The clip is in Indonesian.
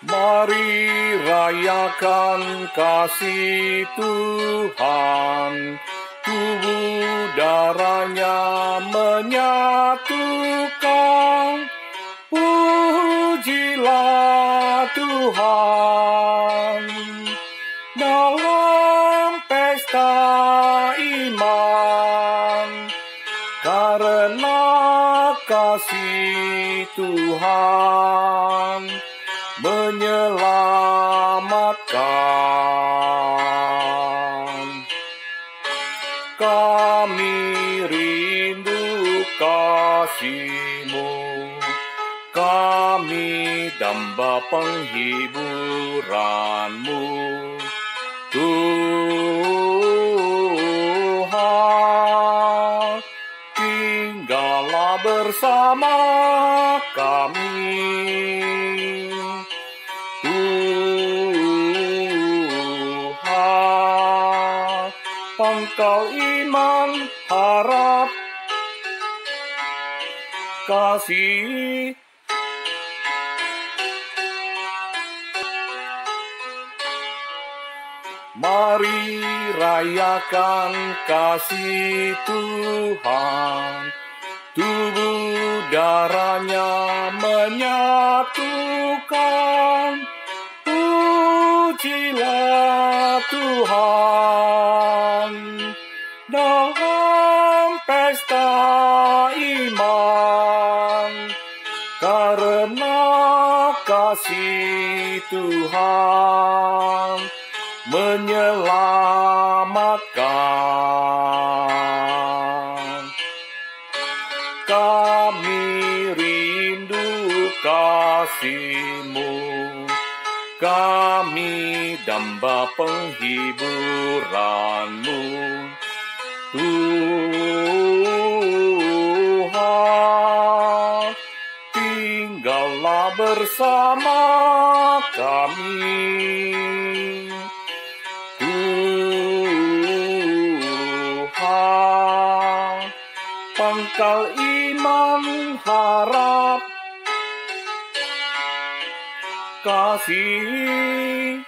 Mari rayakan kasih Tuhan. Tubuh darahnya menyatukan. Pujilah Tuhan. Dalam pesta iman. Karena kasih Tuhan menyelamatkan. Kami rindu kasihmu, kami damba penghiburanmu. Tuhan, tinggallah bersama pangkal iman harap. Kasih. Mari rayakan kasih Tuhan. Tubuh darahnya menyatukan. Pujilah Tuhan kasih Tuhan menyelamatkan. Kami rindu kasihmu, kami damba penghiburanmu. Tinggallah bersama kami. Tuhan, pangkal iman harap kasih